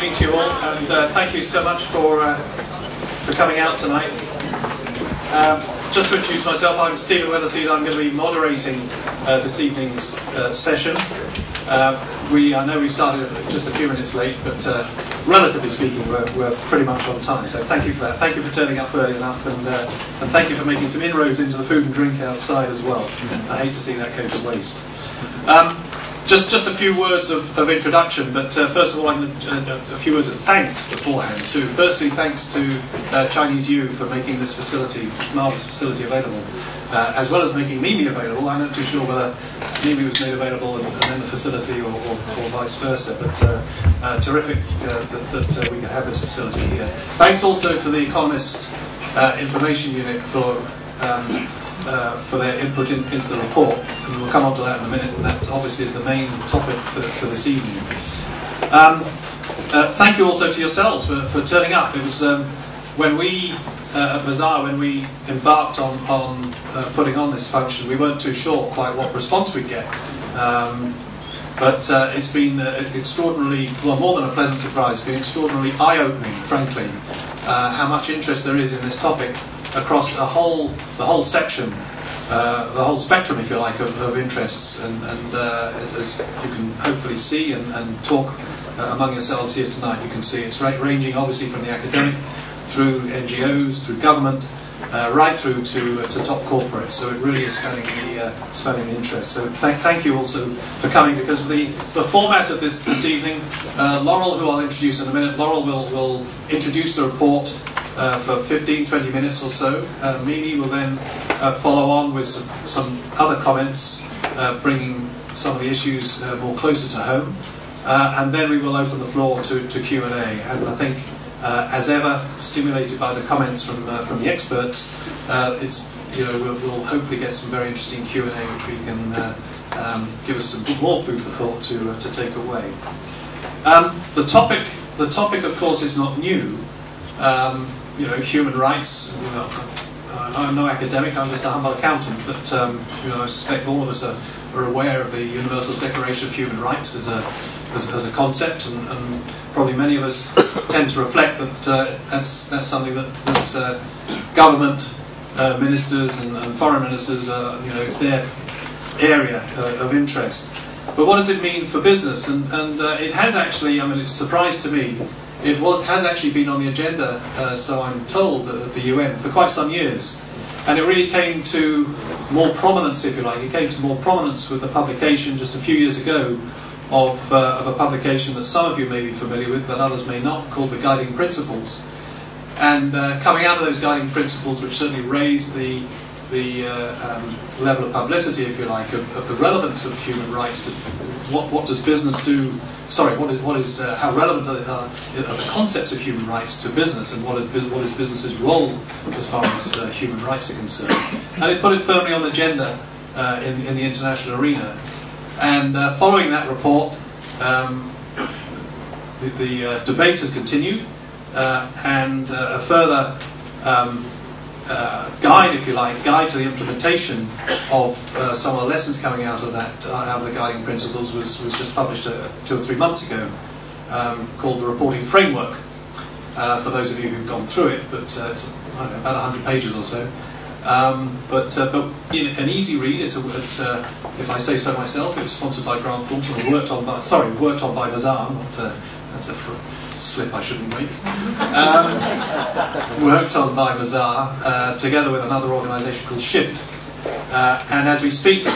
evening to you all, and uh, thank you so much for uh, for coming out tonight. Um, just to introduce myself, I'm Stephen Weatherseed. I'm going to be moderating uh, this evening's uh, session. Uh, we, I know we started just a few minutes late, but uh, relatively speaking, we're, we're pretty much on time. So thank you for that. Thank you for turning up early enough, and and thank you for making some inroads into the food and drink outside as well. I hate to see that go to waste. Um, just, just a few words of, of introduction, but uh, first of all, I'm uh, a few words of thanks beforehand. To firstly, thanks to uh, Chinese U for making this facility, this marvelous facility, available, uh, as well as making Mimi available. I'm not too sure whether Mimi was made available and, and then the facility, or, or, or, vice versa. But uh, uh, terrific that, that we can have this facility here. Thanks also to the Economist Information Unit for um, uh, for their input in, into the report, and we'll come on to that in a minute, that obviously is the main topic for, for this evening. Um, uh, thank you also to yourselves for, for turning up. It was um, when we, uh, at Mazars, when we embarked on, on uh, putting on this function, we weren't too sure quite what response we'd get. Um, but uh, it's been uh, extraordinarily, well, more than a pleasant surprise, it's been extraordinarily eye-opening, frankly, how much interest there is in this topic across a whole, the whole section, uh, the whole spectrum, if you like, of, of interests. And, and uh, as you can hopefully see and, and talk uh, among yourselves here tonight, you can see it's ranging obviously from the academic through NGOs, through government, uh, right through to, uh, to top corporates. So it really is spanning the, uh, spanning the interest. So th thank you also for coming because the, the format of this this evening, uh, Laurel, who I'll introduce in a minute, Laurel will, will introduce the report uh, for 15, 20 minutes or so. Uh, Mimi will then uh, follow on with some, some other comments, uh, bringing some of the issues uh, more closer to home. And then we will open the floor to, to Q&A. And I think, as ever, stimulated by the comments from, from the experts, it's, you know, we'll, we'll, hopefully get some very interesting Q&A which we can um, give us some more food for thought to, to take away. Um, the topic, the topic, of course, is not new. Um, you know, human rights. You know, I'm no academic, I'm just a humble accountant, but um, you know, I suspect all of us are, are, aware of the Universal Declaration of Human Rights as a, as, as a concept, and, and, probably many of us tend to reflect that uh, that's, that's something that, that uh, government uh, ministers and, and, foreign ministers, are, you know, it's their area uh, of interest. But what does it mean for business? And, and uh, it has actually, I mean, it's a surprise to me it was, has actually been on the agenda, uh, so I'm told, at the UN for quite some years. And it really came to more prominence, if you like. It came to more prominence with the publication just a few years ago of, uh, of a publication that some of you may be familiar with, but others may not, called The Guiding Principles. And uh, coming out of those guiding principles, which certainly raised the, the uh, um, level of publicity, if you like, of, of the relevance of human rights, what, what does business do sorry, what is, what is uh, how relevant are, uh, are, the concepts of human rights to business and what is, what is business's role as far as uh, human rights are concerned. And it put it firmly on the agenda uh, in, in the international arena. And uh, following that report, um, the, the uh, debate has continued and a further um, uh, guide, if you like, guide to the implementation of uh, some of the lessons coming out of that, uh, out of the guiding principles, was, was just published uh, two or three months ago, um, called the Reporting Framework. Uh, for those of you who've gone through it, but it's know, about 100 pages or so. Um, but but an easy read. It's, a, it's if I say so myself. It was sponsored by Grant Thornton, worked on by sorry, worked on by Mazars. Not that's a slip I shouldn't make. Um, worked on by Mazars uh, together with another organisation called Shift. Uh, and as we speak,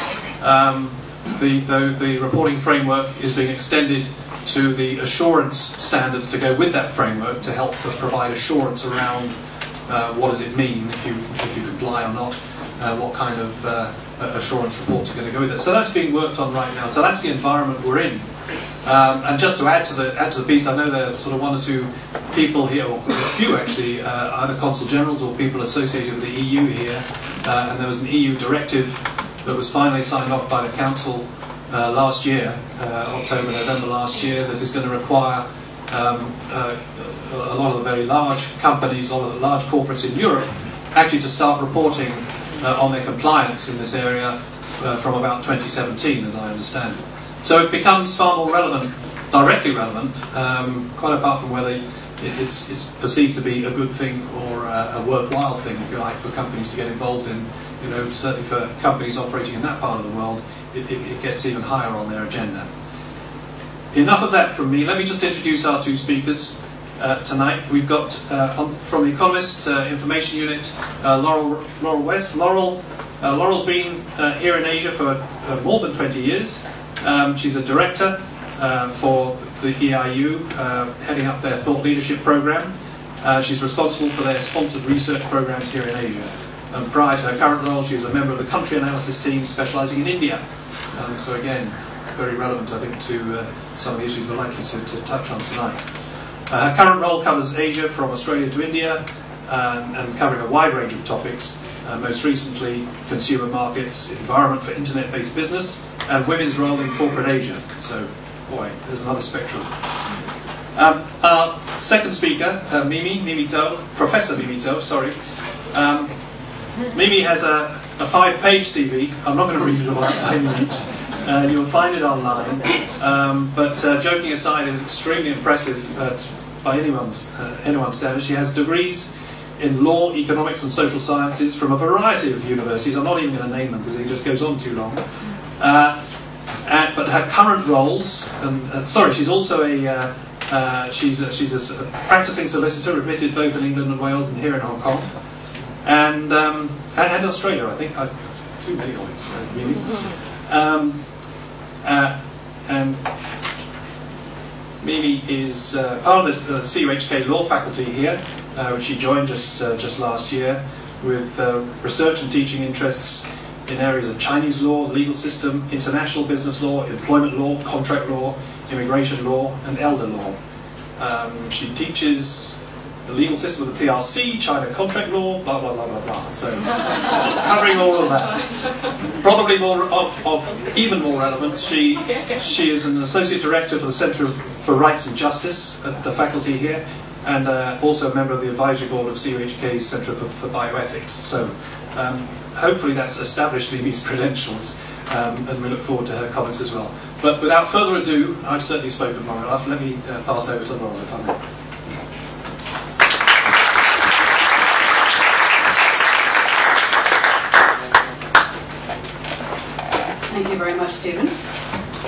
um, the, the, the, reporting framework is being extended to the assurance standards to go with that framework to help provide assurance around uh, what does it mean if you, if you comply or not, uh, what kind of uh, assurance reports are going to go with it. So that's being worked on right now. So that's the environment we're in. Um, and just to add to the add to the piece, I know there are sort of one or two people here, or a few actually, uh, either consul generals or people associated with the EU here. Uh, and there was an EU directive that was finally signed off by the council uh, last year, uh, October, November last year, that is going to require um, uh, a lot of the very large companies, a lot of the large corporates in Europe, actually to start reporting uh, on their compliance in this area from about 2017, as I understand it. So it becomes far more relevant directly relevant, um, quite apart from whether it's, it's perceived to be a good thing or a, a worthwhile thing, if you like, for companies to get involved in. You know, certainly for companies operating in that part of the world, it, it, it gets even higher on their agenda. Enough of that from me. Let me just introduce our two speakers. Uh, tonight. We've got uh, from the Economist uh, Information Unit, uh, Laurel, Laurel West. Laurel, uh, Laurel's been uh, here in Asia for more than 20 years. Um, she's a director for the EIU, heading up their thought leadership program. she's responsible for their sponsored research programs here in Asia. And prior to her current role, she was a member of the country analysis team specializing in India. Um, so again, very relevant, I think, to some of the issues we're likely to, to touch on tonight. Uh, her current role covers Asia from Australia to India and, and covering a wide range of topics, uh, most recently consumer markets, environment for internet-based business, and women's role in corporate Asia. So, boy, there's another spectrum. Um, our second speaker, uh, Mimi, Mimi Zou, Professor Mimi Zou, sorry. Um, Mimi has a, a five-page CV. I'm not going to read it all out by. Uh, you'll find it online. Um, but uh, joking aside, it's extremely impressive by anyone's, uh, anyone's standards. She has degrees in law, economics, and social sciences from a variety of universities. I'm not even going to name them because it just goes on too long. Uh, and, but her current roles, and, uh, sorry, she's also a uh, uh, she's a, she's a, practicing solicitor, admitted both in England and Wales and here in Hong Kong, and um, and, and, Australia. I think I, too many of really. Um, uh, and Mimi is uh, part of the CUHK law faculty here, uh, which she joined just, uh, just last year, with uh, research and teaching interests in areas of Chinese law, the legal system, international business law, employment law, contract law, immigration law, and elder law. Um, she teaches the legal system of the PRC, China contract law, blah, blah, blah, blah, blah. So, covering all of that. Probably more of, of even more relevant, she, she is an associate director for the Centre for Rights and Justice at the faculty here, and uh, also a member of the advisory board of CUHK's Centre for, for Bioethics. So, um, hopefully that's established Mimi's credentials, um, and we look forward to her comments as well. But without further ado, I've certainly spoken long enough. Let me uh, pass over to Laura if I may. Thank you very much, Stephen.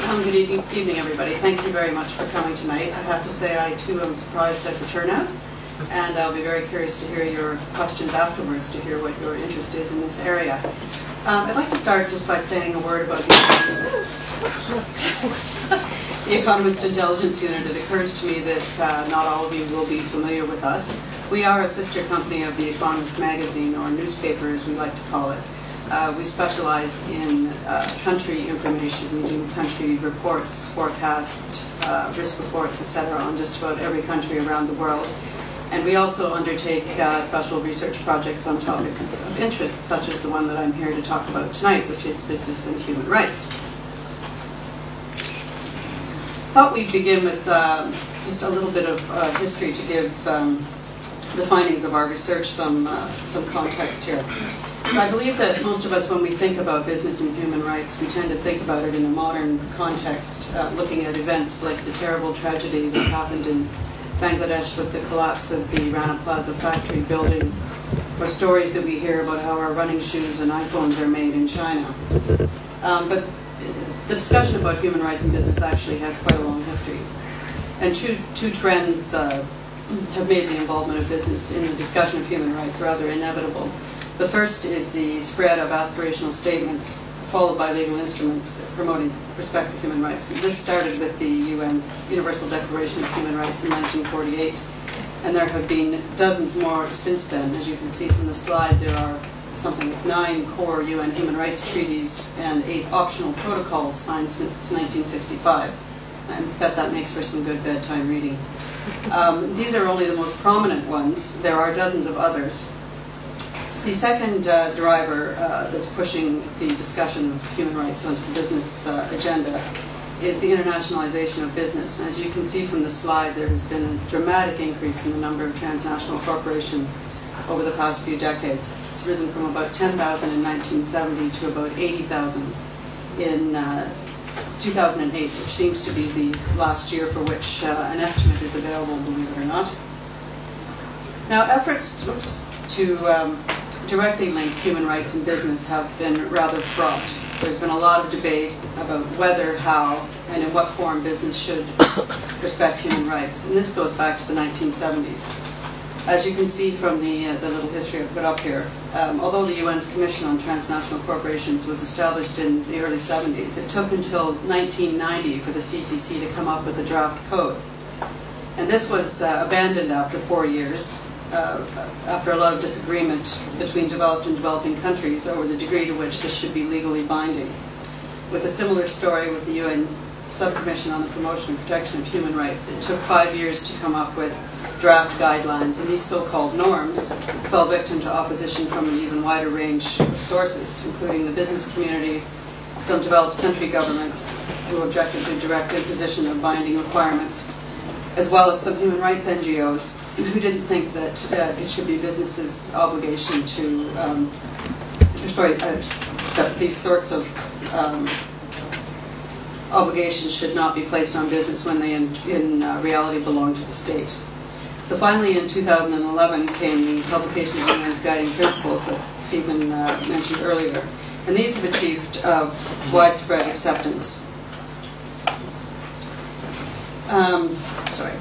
Um, good evening, everybody. Thank you very much for coming tonight. I have to say I too am surprised at the turnout, and I'll be very curious to hear your questions afterwards to hear what your interest is in this area. Um, I'd like to start just by saying a word about the Economist Intelligence Unit. It occurs to me that uh, not all of you will be familiar with us. We are a sister company of the Economist magazine, or newspaper as we like to call it. Uh, we specialize in uh, country information. We do country reports, forecasts, uh, risk reports, etc., on just about every country around the world. And we also undertake uh, special research projects on topics of interest, such as the one that I'm here to talk about tonight, which is business and human rights. I thought we'd begin with um, just a little bit of uh, history to give um, the findings of our research some, uh, some context here. So I believe that most of us, when we think about business and human rights, we tend to think about it in a modern context, uh, looking at events like the terrible tragedy that happened in Bangladesh with the collapse of the Rana Plaza factory building, or stories that we hear about how our running shoes and iPhones are made in China. Um, but the discussion about human rights in business actually has quite a long history. And two, two trends uh, have made the involvement of business in the discussion of human rights rather inevitable. The first is the spread of aspirational statements followed by legal instruments promoting respect for human rights. And this started with the UN's Universal Declaration of Human Rights in 1948, and there have been dozens more since then. As you can see from the slide, there are something like nine core UN human rights treaties and eight optional protocols signed since 1965. I bet that makes for some good bedtime reading. Um, these are only the most prominent ones. There are dozens of others. The second uh, driver uh, that's pushing the discussion of human rights onto the business uh, agenda is the internationalization of business. As you can see from the slide, there has been a dramatic increase in the number of transnational corporations over the past few decades. It's risen from about 10,000 in 1970 to about 80,000 in uh, 2008, which seems to be the last year for which uh, an estimate is available, believe it or not. Now, efforts to um, directly link human rights and business have been rather fraught. There's been a lot of debate about whether, how, and in what form business should respect human rights. And this goes back to the 1970s. As you can see from the, uh, the little history I've put up here, um, although the UN's Commission on Transnational Corporations was established in the early 70s, it took until 1990 for the CTC to come up with a draft code. And this was uh, abandoned after four years, uh, after a lot of disagreement between developed and developing countries over the degree to which this should be legally binding. It was a similar story with the UN Subcommission on the Promotion and Protection of Human Rights. It took five years to come up with draft guidelines, and these so-called norms fell victim to opposition from an even wider range of sources, including the business community, some developed country governments who objected to direct imposition of binding requirements, as well as some human rights NGOs who didn't think that uh, it should be businesses' obligation to, um, sorry, uh, that these sorts of um, obligations should not be placed on business when they in, in uh, reality belong to the state. So finally in 2011 came the publication of UN's guiding principles that Stephen uh, mentioned earlier. And these have achieved uh, widespread acceptance. Um, sorry,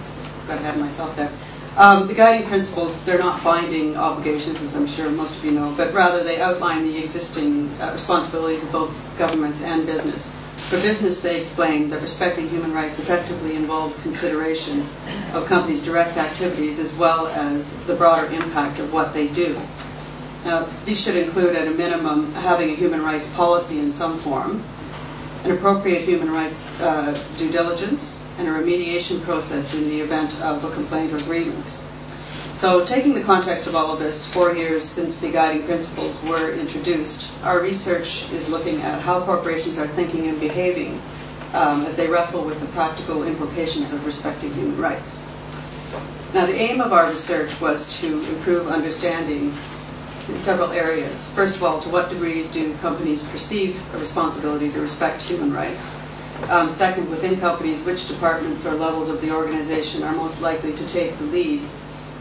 got ahead of myself there. Um, the guiding principles, they're not binding obligations, as I'm sure most of you know, but rather they outline the existing uh, responsibilities of both governments and business. For business, they explain that respecting human rights effectively involves consideration of companies' direct activities as well as the broader impact of what they do. Now, these should include, at a minimum, having a human rights policy in some form, an appropriate human rights uh, due diligence, and a remediation process in the event of a complaint or grievance. So taking the context of all of this, four years since the guiding principles were introduced, our research is looking at how corporations are thinking and behaving um, as they wrestle with the practical implications of respecting human rights. Now the aim of our research was to improve understanding in several areas. First of all, to what degree do companies perceive a responsibility to respect human rights? Um, second, within companies, which departments or levels of the organization are most likely to take the lead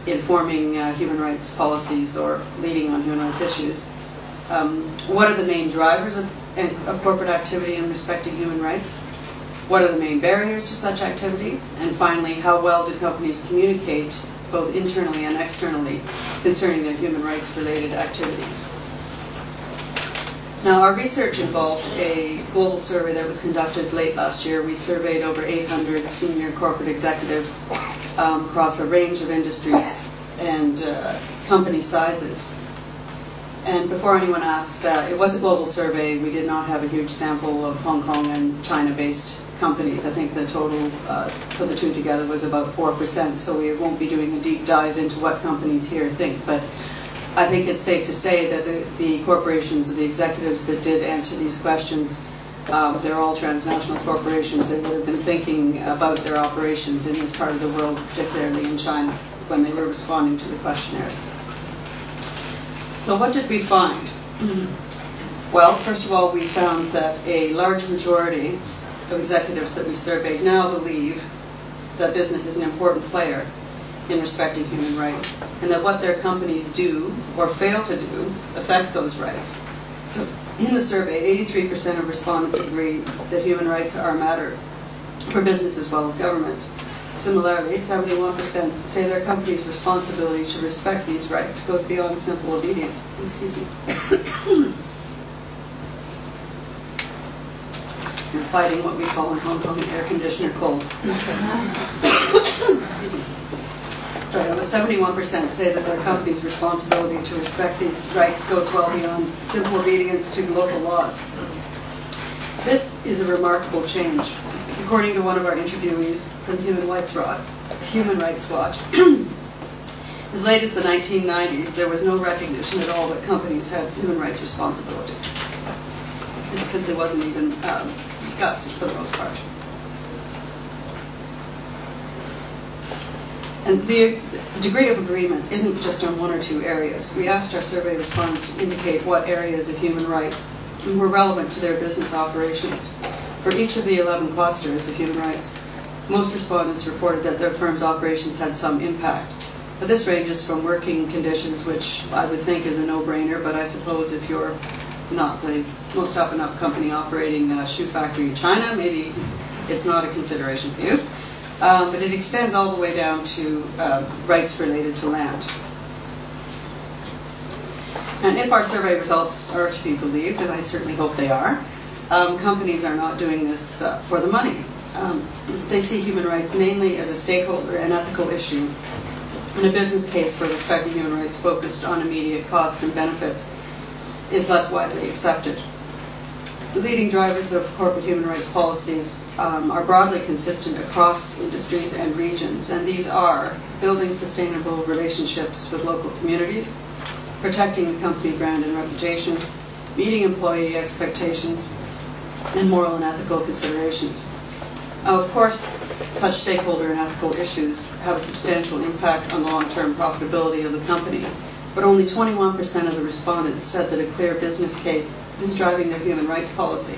in forming uh, human rights policies or leading on human rights issues. Um, what are the main drivers of, of corporate activity in respecting human rights? What are the main barriers to such activity? And finally, how well do companies communicate both internally and externally concerning their human rights related activities? Now, our research involved a global survey that was conducted late last year. We surveyed over 800 senior corporate executives um, across a range of industries and uh, company sizes. And before anyone asks, uh, it was a global survey. We did not have a huge sample of Hong Kong and China-based companies. I think the total uh, for the two together was about 4%, so we won't be doing a deep dive into what companies here think. But I think it's safe to say that the, the corporations or the executives that did answer these questions, um, they're all transnational corporations. They would have been thinking about their operations in this part of the world, particularly in China, when they were responding to the questionnaires. So what did we find? Well, first of all, we found that a large majority executives that we surveyed now believe that business is an important player in respecting human rights, and that what their companies do or fail to do affects those rights. So in the survey, 83% of respondents agree that human rights are a matter for business as well as governments. Similarly, 71% say their company's responsibility to respect these rights goes beyond simple obedience. Excuse me. Fighting what we call in Hong Kong air conditioner cold. Excuse me sorry, that was 71% say that their company's responsibility to respect these rights goes well beyond simple obedience to local laws. This is a remarkable change. According to one of our interviewees from Human Rights Watch, Human Rights Watch as late as the 1990s, there was no recognition at all that companies had human rights responsibilities. Simply wasn't even um, discussed for the most part. And the degree of agreement isn't just on one or two areas. We asked our survey respondents to indicate what areas of human rights were relevant to their business operations. For each of the 11 clusters of human rights, most respondents reported that their firm's operations had some impact. But this ranges from working conditions, which I would think is a no-brainer, but I suppose if you're not the most up-and-up company operating a shoe factory in China, maybe it's not a consideration for you. Um, but it extends all the way down to uh, rights related to land. And if our survey results are to be believed, and I certainly hope they are, um, companies are not doing this uh, for the money. Um, they see human rights mainly as a stakeholder and ethical issue, and a business case for respecting human rights focused on immediate costs and benefits is less widely accepted. The leading drivers of corporate human rights policies um, are broadly consistent across industries and regions, and these are building sustainable relationships with local communities, protecting the company brand and reputation, meeting employee expectations, and moral and ethical considerations. Now, of course, such stakeholder and ethical issues have a substantial impact on the long-term profitability of the company, but only 21% of the respondents said that a clear business case is driving their human rights policy.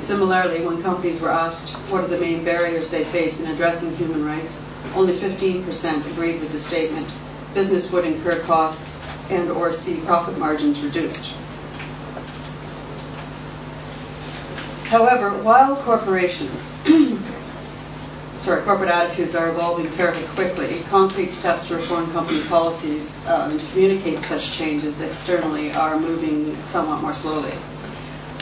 Similarly, when companies were asked what are the main barriers they face in addressing human rights, only 15% agreed with the statement, business would incur costs and or see profit margins reduced. However, while corporations, sorry, corporate attitudes are evolving fairly quickly, concrete steps to reform company policies um, and to communicate such changes externally are moving somewhat more slowly.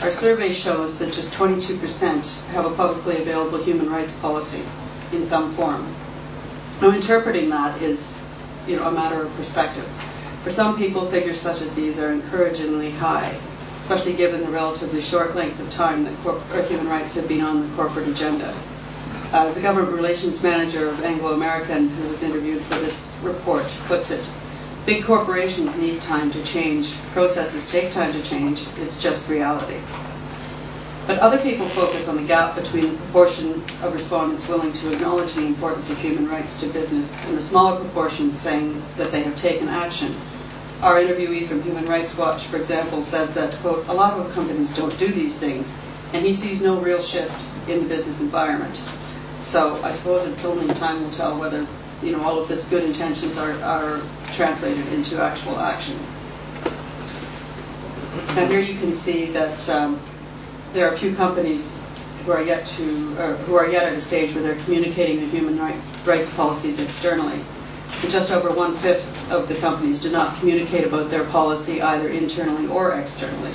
Our survey shows that just 22% have a publicly available human rights policy in some form. Now, interpreting that is, you know, a matter of perspective. For some people, figures such as these are encouragingly high especially given the relatively short length of time that human rights have been on the corporate agenda. Uh, as the government relations manager of Anglo American, who was interviewed for this report, puts it, big corporations need time to change, processes take time to change, it's just reality. But other people focus on the gap between the proportion of respondents willing to acknowledge the importance of human rights to business and the smaller proportion saying that they have taken action our interviewee from Human Rights Watch, for example, says that, quote, a lot of companies don't do these things, and he sees no real shift in the business environment. So I suppose it's only time will tell whether, you know, all of this good intentions are, are translated into actual action. Now here you can see that um, there are a few companies who are yet to, who are yet at a stage where they're communicating the human right, rights policies externally just over one-fifth of the companies do not communicate about their policy either internally or externally.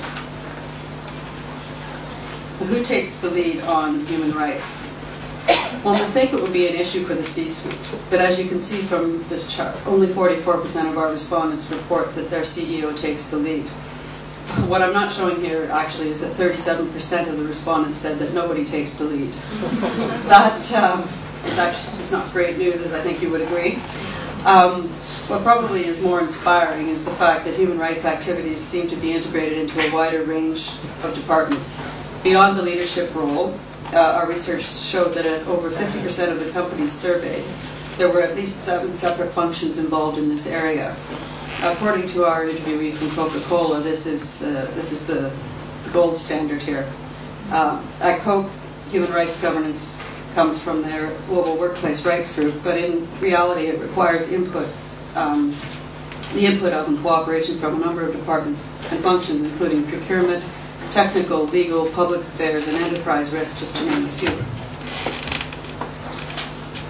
Who takes the lead on human rights? One would think it would be an issue for the C-suite, but as you can see from this chart, only 44% of our respondents report that their CEO takes the lead. What I'm not showing here actually is that 37% of the respondents said that nobody takes the lead. that um, is actually is not great news, as I think you would agree. Um, what probably is more inspiring is the fact that human rights activities seem to be integrated into a wider range of departments. Beyond the leadership role, uh, our research showed that at over 50% of the companies surveyed, there were at least seven separate functions involved in this area. According to our interviewee from Coca-Cola, this is uh, this is the, the, gold standard here. Uh, at Coke, human rights governance comes from their global workplace rights group, but in reality it requires input, um, the input of and cooperation from a number of departments and functions, including procurement, technical, legal, public affairs, and enterprise risk, just to name a few.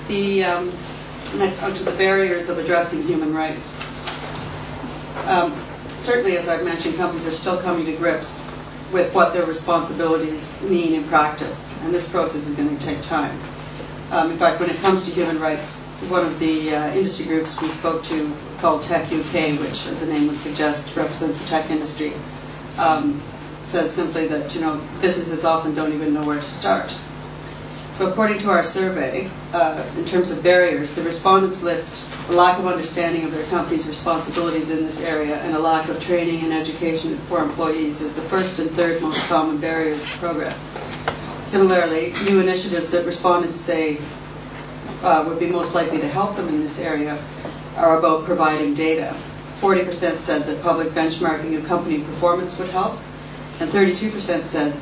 The um, next function, the barriers of addressing human rights. Um, certainly, as I've mentioned, companies are still coming to grips with what their responsibilities mean in practice. And this process is going to take time. Um, in fact, when it comes to human rights, one of the uh, industry groups we spoke to called Tech UK, which as the name would suggest represents the tech industry, um, says simply that you know businesses often don't even know where to start. So according to our survey, uh, in terms of barriers, the respondents list a lack of understanding of their company's responsibilities in this area and a lack of training and education for employees as the first and third most common barriers to progress. Similarly, new initiatives that respondents say uh, would be most likely to help them in this area are about providing data. 40% said that public benchmarking of company performance would help, and 32% said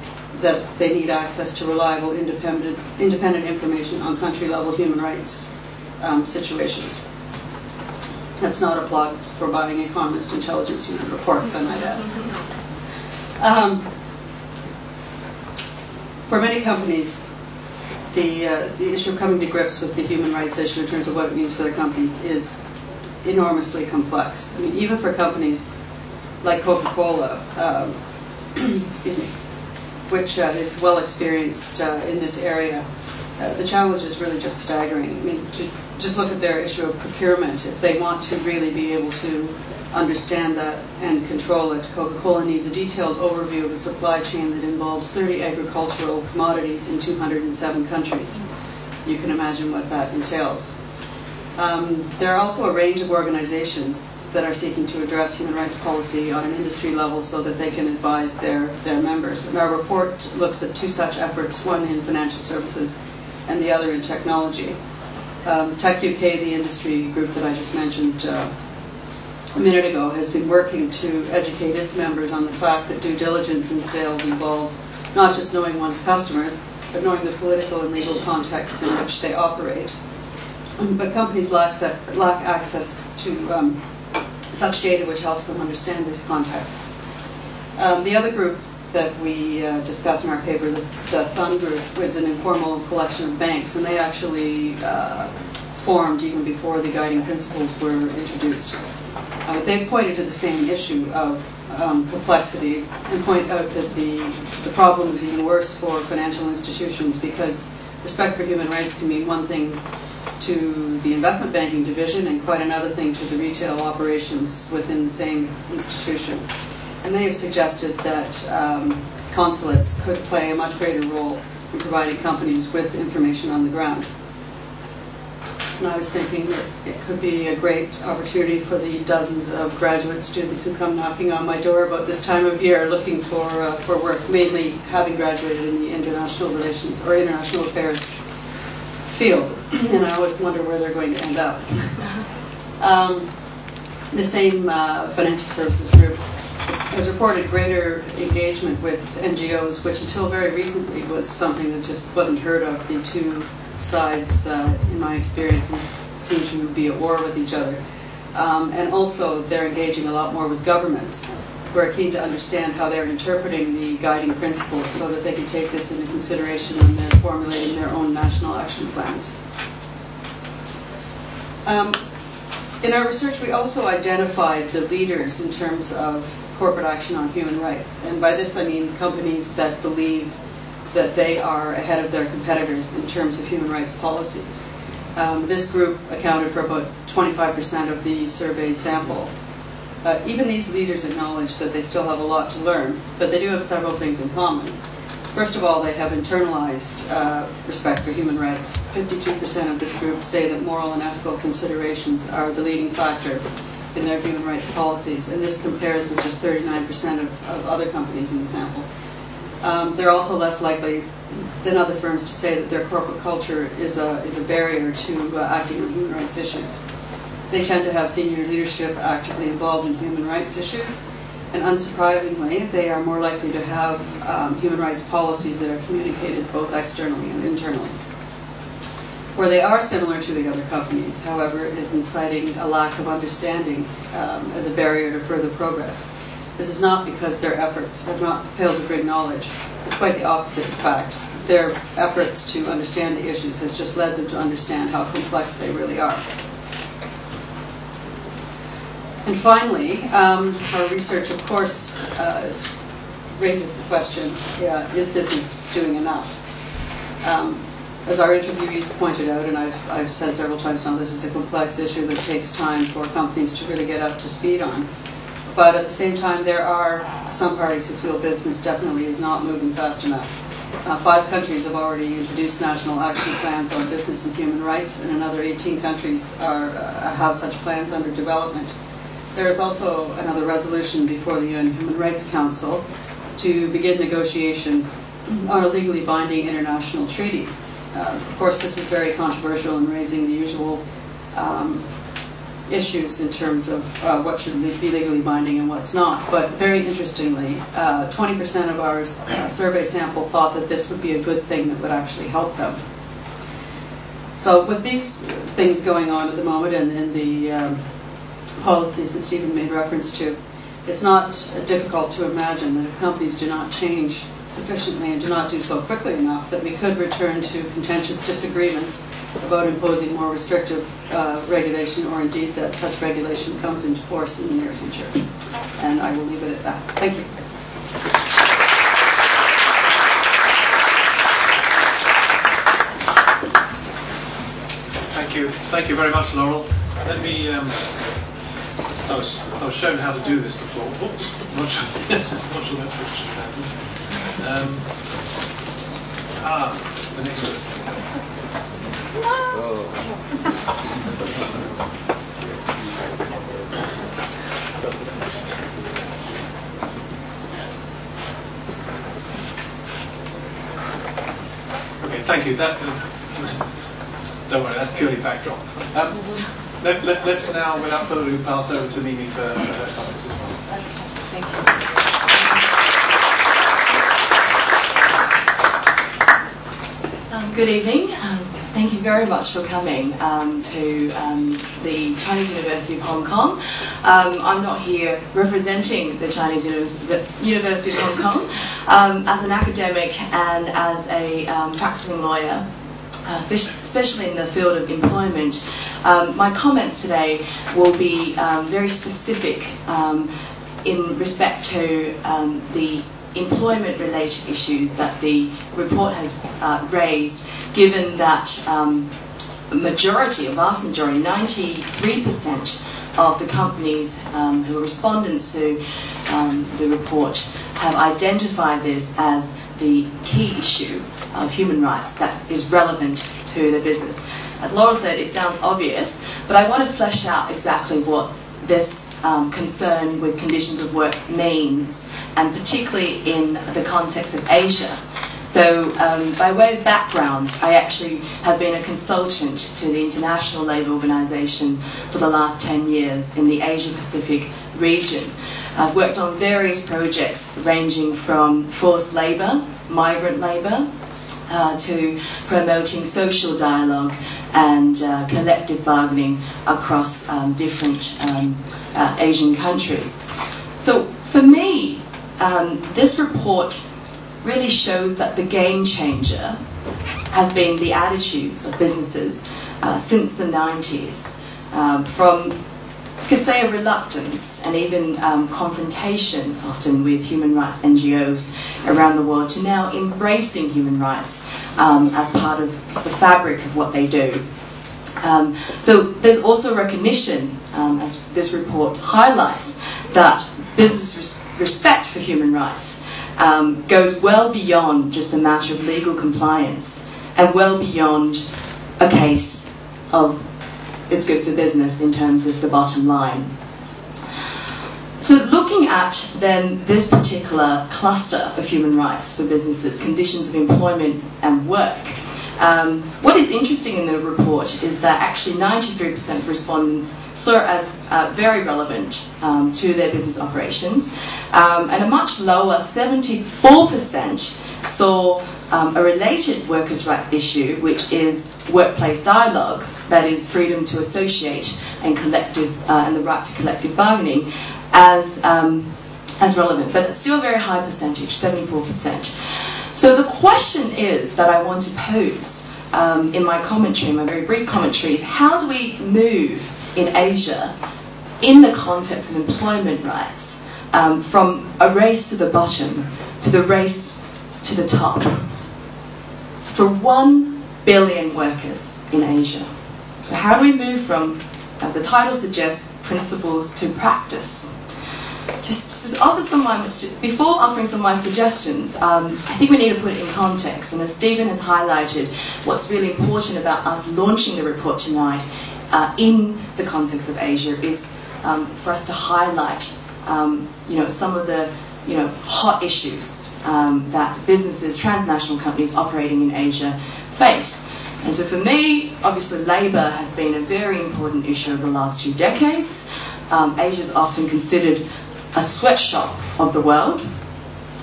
that they need access to reliable, independent, independent information on country-level human rights um, situations. That's not a plug for buying Economist Intelligence Unit reports, I might add. Um, for many companies, the, uh, the issue of coming to grips with the human rights issue in terms of what it means for their companies is enormously complex. I mean, even for companies like Coca-Cola, um, excuse me, which uh, is well experienced uh, in this area, uh, the challenge is really just staggering. I mean, to just look at their issue of procurement, if they want to really be able to understand that and control it, Coca-Cola needs a detailed overview of the supply chain that involves 30 agricultural commodities in 207 countries. You can imagine what that entails. Um, there are also a range of organizations that are seeking to address human rights policy on an industry level so that they can advise their, their members. And our report looks at two such efforts, one in financial services and the other in technology. Um, Tech UK, the industry group that I just mentioned uh, a minute ago, has been working to educate its members on the fact that due diligence in sales involves not just knowing one's customers, but knowing the political and legal contexts in which they operate. But companies lack, lack access to um, such data which helps them understand these contexts. Um, the other group that we uh, discuss in our paper, the, the Thun Group, was an informal collection of banks, and they actually uh, formed even before the guiding principles were introduced. Uh, they pointed to the same issue of um, complexity and point out that the, the problem is even worse for financial institutions because respect for human rights can mean one thing to the investment banking division and quite another thing to the retail operations within the same institution. And they have suggested that um, consulates could play a much greater role in providing companies with information on the ground. And I was thinking that it could be a great opportunity for the dozens of graduate students who come knocking on my door about this time of year looking for, uh, for work, mainly having graduated in the international relations or international affairs field. and I always wonder where they're going to end up. Um, the same uh, financial services group has reported greater engagement with NGOs, which until very recently was something that just wasn't heard of. The two sides, uh, in my experience, seem to be at war with each other. Um, and also, they're engaging a lot more with governments who are keen to understand how they're interpreting the guiding principles so that they can take this into consideration when they're formulating their own national action plans. Um, in our research, we also identified the leaders in terms of corporate action on human rights. And by this I mean companies that believe that they are ahead of their competitors in terms of human rights policies. Um, this group accounted for about 25% of the survey sample. Uh, even these leaders acknowledge that they still have a lot to learn, but they do have several things in common. First of all, they have internalized uh, respect for human rights. 52% of this group say that moral and ethical considerations are the leading factor in their human rights policies, and this compares with just 39% of, of, other companies in the sample. Um, they're also less likely than other firms to say that their corporate culture is a, is a barrier to uh, acting on human rights issues. They tend to have senior leadership actively involved in human rights issues, and unsurprisingly, they are more likely to have um, human rights policies that are communicated both externally and internally. Where they are similar to the other companies, however, is inciting a lack of understanding um, as a barrier to further progress. This is not because their efforts have not failed to bring knowledge. It's quite the opposite, in fact. Their efforts to understand the issues has just led them to understand how complex they really are. And finally, um, our research, of course, uh, raises the question, is business doing enough? Um, as our interviewees pointed out, and I've, I've said several times now, this is a complex issue that takes time for companies to really get up to speed on. But at the same time, there are some parties who feel business definitely is not moving fast enough. Uh, five countries have already introduced national action plans on business and human rights, and another 18 countries are, uh, have such plans under development. There is also another resolution before the UN Human Rights Council to begin negotiations on a legally binding international treaty uh, of course, this is very controversial and raising the usual um, issues in terms of uh, what should be legally binding and what's not. But very interestingly, 20% of our survey sample thought that this would be a good thing that would actually help them. So with these things going on at the moment and, and the um, policies that Stephen made reference to, it's not difficult to imagine that if companies do not change sufficiently and do not do so quickly enough, that we could return to contentious disagreements about imposing more restrictive uh, regulation or indeed that such regulation comes into force in the near future. And I will leave it at that. Thank you. Thank you. Thank you very much, Laurel. Let me um, I was, I was shown how to do this before. Oops, not sure, not sure that should happen. Um, ah, the next. Okay, thank you. That, uh, don't worry, that's purely backdrop. Um, let, let, let's now, without further ado, pass over to Mimi for her comments as well. Thank you. Um, good evening. Um, thank you very much for coming um, to um, the Chinese University of Hong Kong. Um, I'm not here representing the Chinese University of Hong Kong. Um, as an academic and as a practicing lawyer, uh, especially in the field of employment. Um, my comments today will be um, very specific um, in respect to um, the employment-related issues that the report has uh, raised, given that um, majority, a vast majority, 93% of the companies um, who are respondents to the report have identified this as the key issue of human rights that is relevant to their business. As Laura said, it sounds obvious, but I want to flesh out exactly what this um, concern with conditions of work means, and particularly in the context of Asia. So, um, by way of background, I actually have been a consultant to the International Labour Organization for the last 10 years in the Asia Pacific region. I've worked on various projects ranging from forced labour, migrant labour, uh, to promoting social dialogue and uh, collective bargaining across um, different um, uh, Asian countries. So for me, um, this report really shows that the game changer has been the attitudes of businesses uh, since the 90s. Um, from could say a reluctance and even um, confrontation often with human rights NGOs around the world to now embracing human rights um, as part of the fabric of what they do. Um, so there's also recognition, um, as this report highlights, that business res respect for human rights um, goes well beyond just a matter of legal compliance and well beyond a case of it's good for business in terms of the bottom line. So looking at then this particular cluster of human rights for businesses, conditions of employment and work, um, what is interesting in the report is that actually 93% of respondents saw it as uh, very relevant um, to their business operations, um, and a much lower 74% saw um, a related workers' rights issue, which is workplace dialogue, that is freedom to associate and collective uh, and the right to collective bargaining, as um, as relevant. But it's still a very high percentage, 74%. So the question is that I want to pose um, in my commentary, my very brief commentary, is how do we move in Asia in the context of employment rights um, from a race to the bottom to the race to the top? for 1 billion workers in Asia. So how do we move from, as the title suggests, principles to practice? Just, just offer some my, before offering some of my suggestions, um, I think we need to put it in context. And as Stephen has highlighted, what's really important about us launching the report tonight uh, in the context of Asia is um, for us to highlight, um, you know, some of the, you know, hot issues um, that businesses, transnational companies operating in Asia face. And so for me, obviously labour has been a very important issue over the last few decades. Um, Asia is often considered a sweatshop of the world.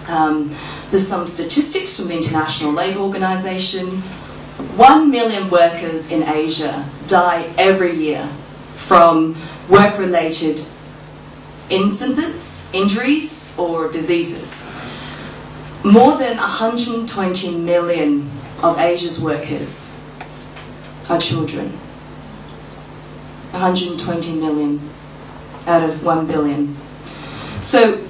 Um, just some statistics from the International Labour Organization. One million workers in Asia die every year from work-related incidents, injuries, or diseases. More than 120 million of Asia's workers are children. 120 million out of 1 billion. So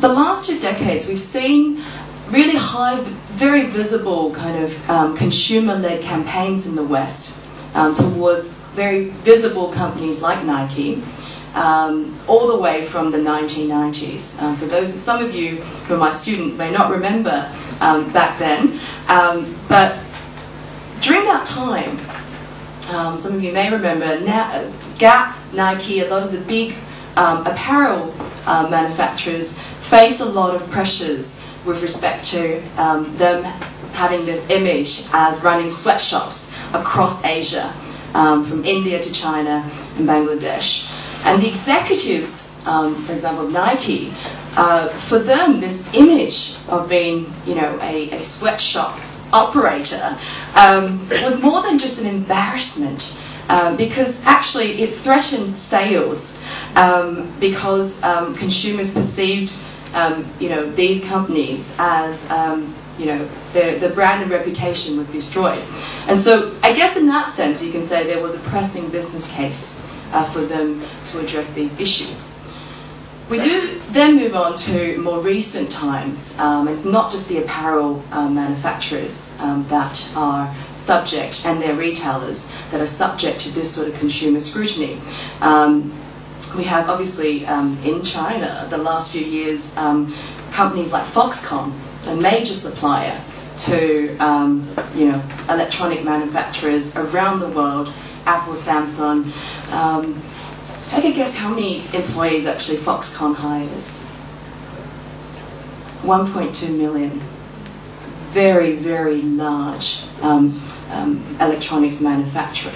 the last two decades we've seen really high, very visible kind of um, consumer-led campaigns in the West um, towards very visible companies like Nike, um, all the way from the 1990s. Um, for those, some of you who are my students may not remember um, back then, um, but during that time, um, some of you may remember now, Gap, Nike, a lot of the big um, apparel uh, manufacturers face a lot of pressures with respect to them having this image as running sweatshops across Asia, from India to China and Bangladesh. And the executives, um, for example, Nike, uh, for them, this image of being, you know, a, a sweatshop operator um, was more than just an embarrassment. Um, because actually it threatened sales um, because um, consumers perceived um, you know these companies as you know the, the brand and reputation was destroyed and so I guess in that sense you can say there was a pressing business case uh, for them to address these issues. We do then move on to more recent times. Um, it's not just the apparel uh, manufacturers um, that are subject, and their retailers, that are subject to this sort of consumer scrutiny. Um, we have obviously um, in China, the last few years, um, companies like Foxconn, a major supplier to um, you know, electronic manufacturers around the world, Apple, Samsung. Um, take a guess how many employees actually Foxconn hires? 1.2 million. It's a very, very large um, um, electronics manufacturer.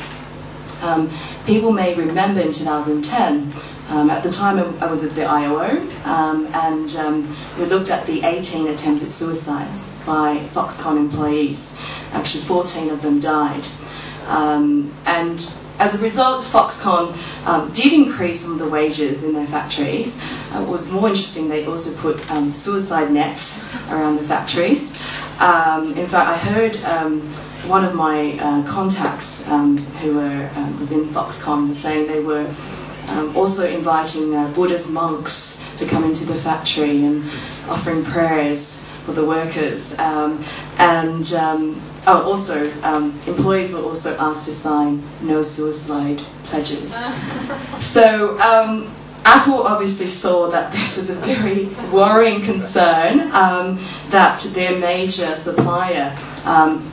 Um, people may remember in 2010, um, at the time I was at the ILO, um, and um, we looked at the 18 attempted suicides by Foxconn employees. Actually, 14 of them died. And as a result, Foxconn um, did increase some of the wages in their factories. Uh, it was more interesting, they also put um, suicide nets around the factories. Um, in fact, I heard um, one of my uh, contacts um, who were, was in Foxconn was saying they were also inviting uh, Buddhist monks to come into the factory and offering prayers for the workers. and Oh, also, um, employees were also asked to sign no suicide pledges. so um, Apple obviously saw that this was a very worrying concern um, that their major supplier, um,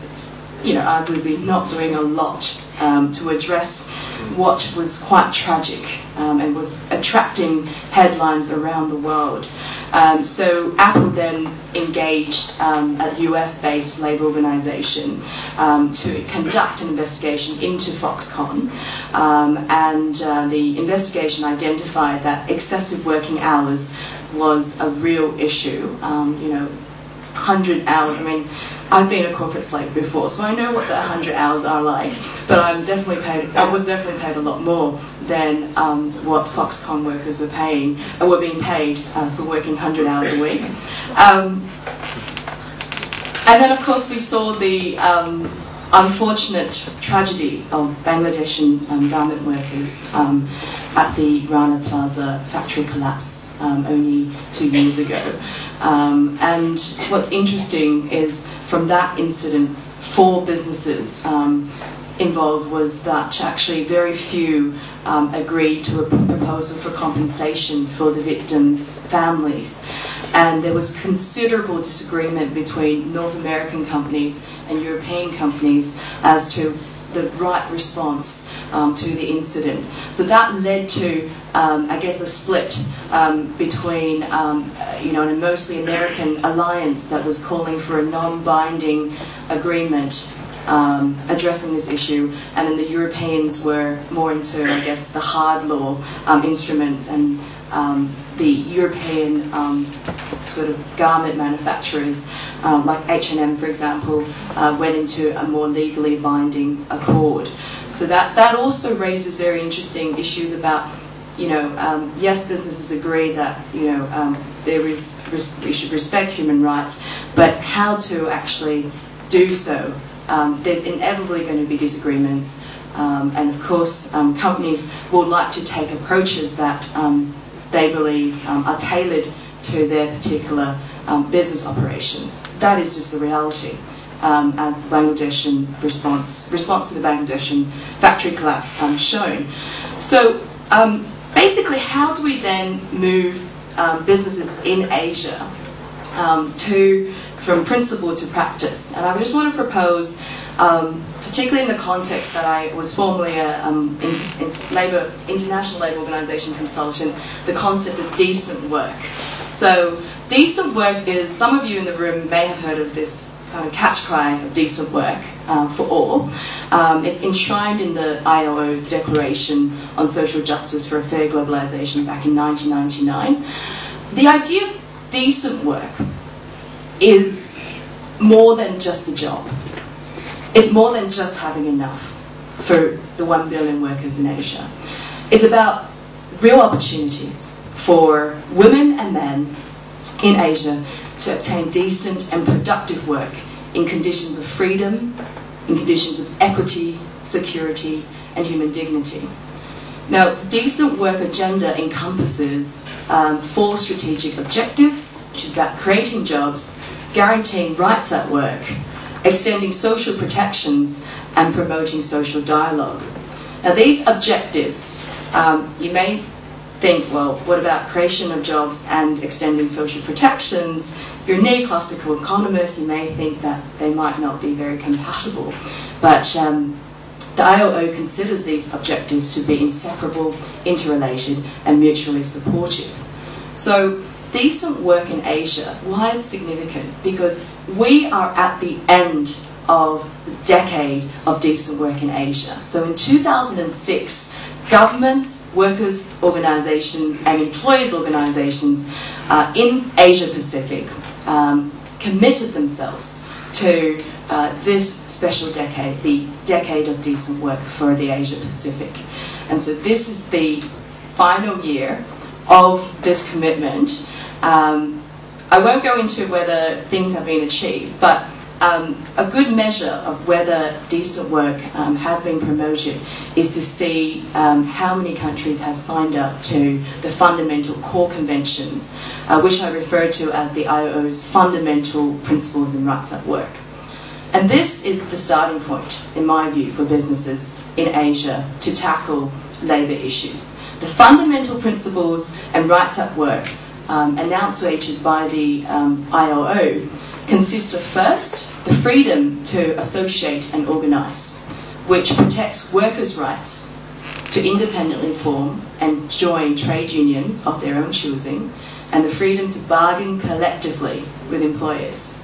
you know, arguably not doing a lot um, to address what was quite tragic um, and was attracting headlines around the world. Um, so Apple then engaged um, a US-based labour organisation um, to conduct an investigation into Foxconn, um, and uh, the investigation identified that excessive working hours was a real issue. Um, you know, 100 hours. I mean, I've been a corporate slave before, so I know what the 100 hours are like. But I'm definitely paid. I was definitely paid a lot more than um, what Foxconn workers were paying, uh, were being paid uh, for working 100 hours a week. Um, and then, of course, we saw the um, unfortunate tragedy of Bangladeshi um, garment workers um, at the Rana Plaza factory collapse um, only two years ago. And what's interesting is from that incident, four businesses involved was that actually very few um, agreed to a proposal for compensation for the victims' families. And there was considerable disagreement between North American companies and European companies as to the right response um, to the incident. So that led to, um, I guess, a split um, between, um, you know, a mostly American alliance that was calling for a non-binding agreement um, addressing this issue, and then the Europeans were more into, I guess, the hard law um, instruments and um, the European um, sort of garment manufacturers, um, like H&M, for example, uh, went into a more legally binding accord. So that, that also raises very interesting issues about, you know, um, yes, businesses agree that, you know, there is, we should respect human rights, but how to actually do so. Um, there's inevitably going to be disagreements, um, and of course, um, companies will like to take approaches that um, they believe um, are tailored to their particular business operations. That is just the reality. Um, as the Bangladeshi response, response to the Bangladeshi factory collapse um, shown. So um, basically, how do we then move businesses in Asia to from principle to practice? And I just want to propose um, particularly in the context that I was formerly a um, in, in labor, international labour organisation consultant, the concept of decent work. So decent work is, some of you in the room may have heard of this kind of catch cry of decent work um, for all. Um, it's enshrined in the ILO's Declaration on Social Justice for a Fair Globalisation back in 1999. The idea of decent work is more than just a job. It's more than just having enough for the 1 billion workers in Asia. It's about real opportunities for women and men in Asia to obtain decent and productive work in conditions of freedom, in conditions of equity, security, and human dignity. Now, decent work agenda encompasses um, four strategic objectives, which is about creating jobs, guaranteeing rights at work, extending social protections, and promoting social dialogue. Now these objectives, um, you may think, well, what about creation of jobs and extending social protections? If you're a neoclassical economist, you may think that they might not be very compatible. But um, the ILO considers these objectives to be inseparable, interrelated, and mutually supportive. So decent work in Asia, why is significant? Because we are at the end of the decade of decent work in Asia. So in 2006, governments, workers' organizations, and employers' organizations uh, in Asia Pacific um, committed themselves to uh, this special decade, the decade of decent work for the Asia Pacific. And so this is the final year of this commitment um, I won't go into whether things have been achieved, but um, a good measure of whether decent work um, has been promoted is to see um, how many countries have signed up to the fundamental core conventions, uh, which I refer to as the ILO's fundamental principles and rights at work. And this is the starting point, in my view, for businesses in Asia to tackle labour issues. The fundamental principles and rights at work um, by the um, ILO consist of first, the freedom to associate and organise, which protects workers' rights to independently form and join trade unions of their own choosing, and the freedom to bargain collectively with employers.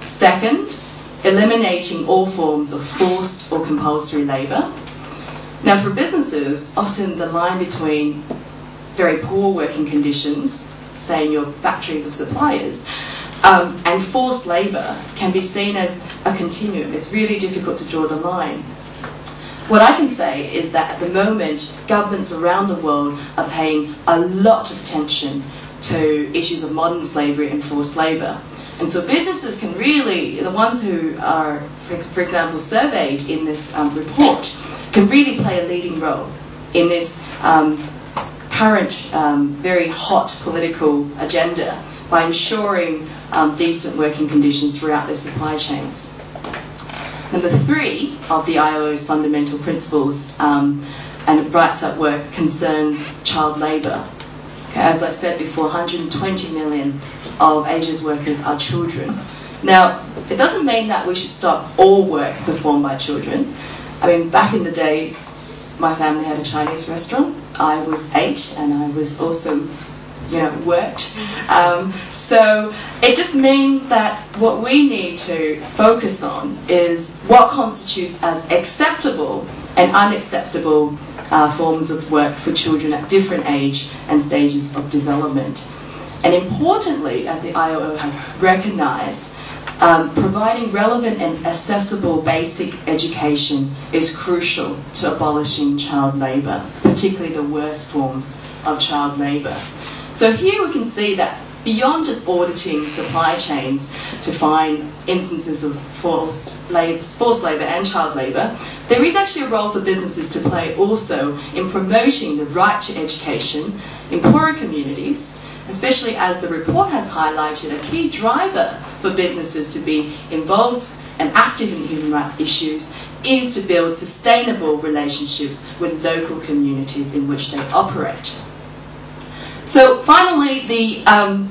Second, eliminating all forms of forced or compulsory labour. Now, for businesses, often the line between very poor working conditions say in your factories of suppliers, um, and forced labour can be seen as a continuum. It's really difficult to draw the line. What I can say is that at the moment, governments around the world are paying a lot of attention to issues of modern slavery and forced labour. And so businesses can really, the ones who are, for, example, surveyed in this um, report, can really play a leading role in this um, current um, very hot political agenda by ensuring um, decent working conditions throughout their supply chains. Number three of the ILO's fundamental principles um, and rights at work concerns child labour. As I've said before, 120 million of Asia's workers are children. Now, it doesn't mean that we should stop all work performed by children. I mean, back in the days, my family had a Chinese restaurant. I was eight, and I was also you know, worked. Um, so it just means that what we need to focus on is what constitutes as acceptable and unacceptable uh, forms of work for children at different age and stages of development. And importantly, as the ILO has recognised, um, providing relevant and accessible basic education is crucial to abolishing child labour, particularly the worst forms of child labour. So here we can see that beyond just auditing supply chains to find instances of forced labour, forced labour and child labour, there is actually a role for businesses to play also in promoting the right to education in poorer communities, especially as the report has highlighted a key driver for businesses to be involved and active in human rights issues is to build sustainable relationships with local communities in which they operate. So finally, the, um,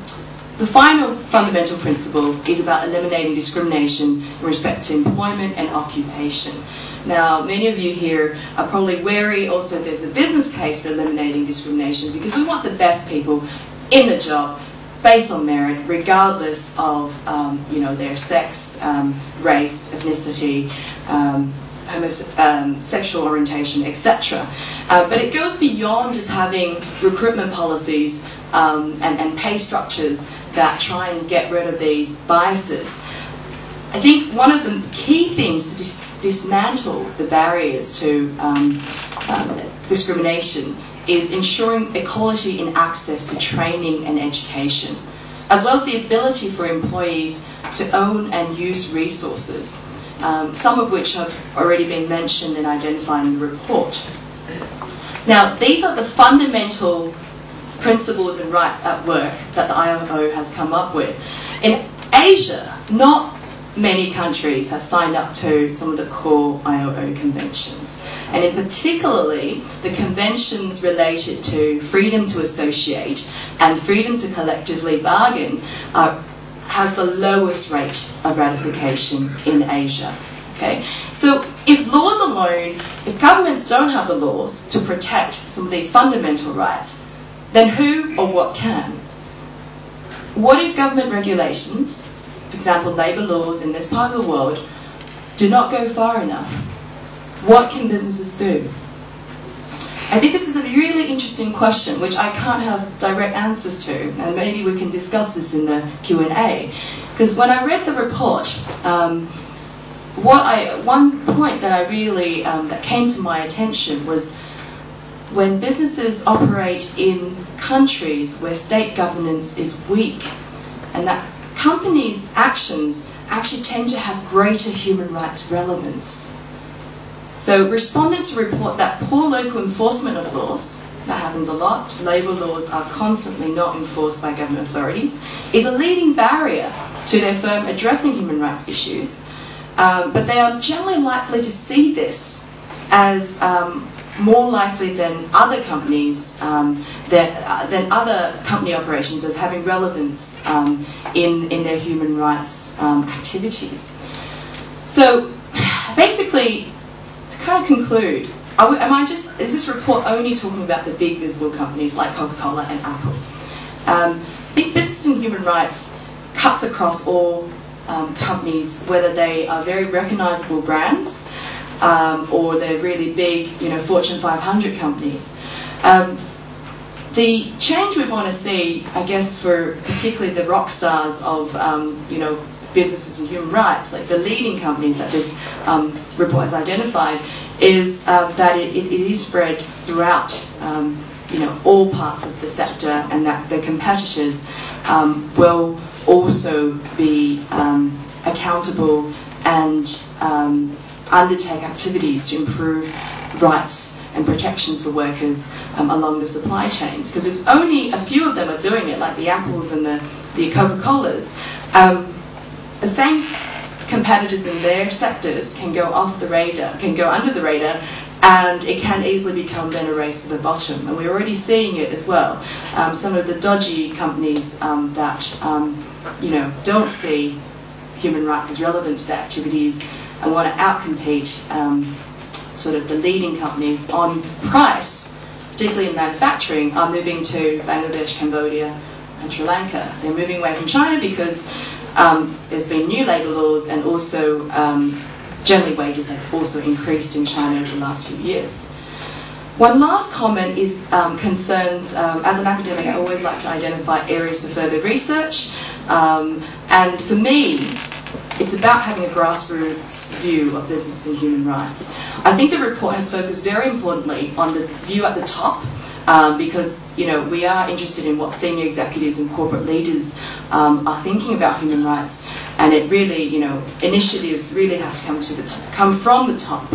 the final fundamental principle is about eliminating discrimination in respect to employment and occupation. Now, many of you here are probably wary also there's a business case for eliminating discrimination because we want the best people in the job based on merit, regardless of um, you know their sex, um, race, ethnicity, um, um, sexual orientation, etc. Uh, but it goes beyond just having recruitment policies um, and, and pay structures that try and get rid of these biases. I think one of the key things to dis dismantle the barriers to um, um, discrimination is ensuring equality in access to training and education, as well as the ability for employees to own and use resources um, some of which have already been mentioned and identified in the report. Now, these are the fundamental principles and rights at work that the ILO has come up with. In Asia, not many countries have signed up to some of the core ILO conventions. And in particularly, the conventions related to freedom to associate and freedom to collectively bargain are has the lowest rate of ratification in Asia. Okay, so if laws alone, if governments don't have the laws to protect some of these fundamental rights, then who or what can? What if government regulations, for example, labour laws in this part of the world, do not go far enough? What can businesses do? I think this is a really interesting question which I can't have direct answers to and maybe we can discuss this in the Q&A because when I read the report um, what I, one point that I really um, that came to my attention was when businesses operate in countries where state governance is weak and that companies' actions actually tend to have greater human rights relevance. So respondents report that poor local enforcement of laws, that happens a lot, labour laws are constantly not enforced by government authorities, is a leading barrier to their firm addressing human rights issues. Um, but they are generally likely to see this as um, more likely than other companies, um, that, uh, than other company operations as having relevance um, in, in their human rights um, activities. So basically, kind of conclude, we, am I just, is this report only talking about the big visible companies like Coca-Cola and Apple? Um, big business and human rights cuts across all um, companies, whether they are very recognisable brands um, or they're really big, you know, Fortune 500 companies. Um, the change we want to see, I guess, for particularly the rock stars of, um, you know, businesses and human rights, like the leading companies that this um, report has identified, is uh, that it, it, it is spread throughout um, you know, all parts of the sector and that the competitors um, will also be um, accountable and um, undertake activities to improve rights and protections for workers um, along the supply chains. Because if only a few of them are doing it, like the Apples and the, the Coca-Colas, um, the same competitors in their sectors can go off the radar, can go under the radar, and it can easily become then a race to the bottom. And we're already seeing it as well. Um, some of the dodgy companies um, that um, you know don't see human rights as relevant to their activities and want to outcompete um, sort of the leading companies on price particularly in manufacturing, are moving to Bangladesh, Cambodia, and Sri Lanka. They're moving away from China because um, there's been new labour laws and also um, generally wages have also increased in China over the last few years. One last comment is um, concerns, um, as an academic I always like to identify areas for further research um, and for me it's about having a grassroots view of business and human rights. I think the report has focused very importantly on the view at the top um, because you know we are interested in what senior executives and corporate leaders um, are thinking about human rights, and it really you know initiatives really have to come to the come from the top.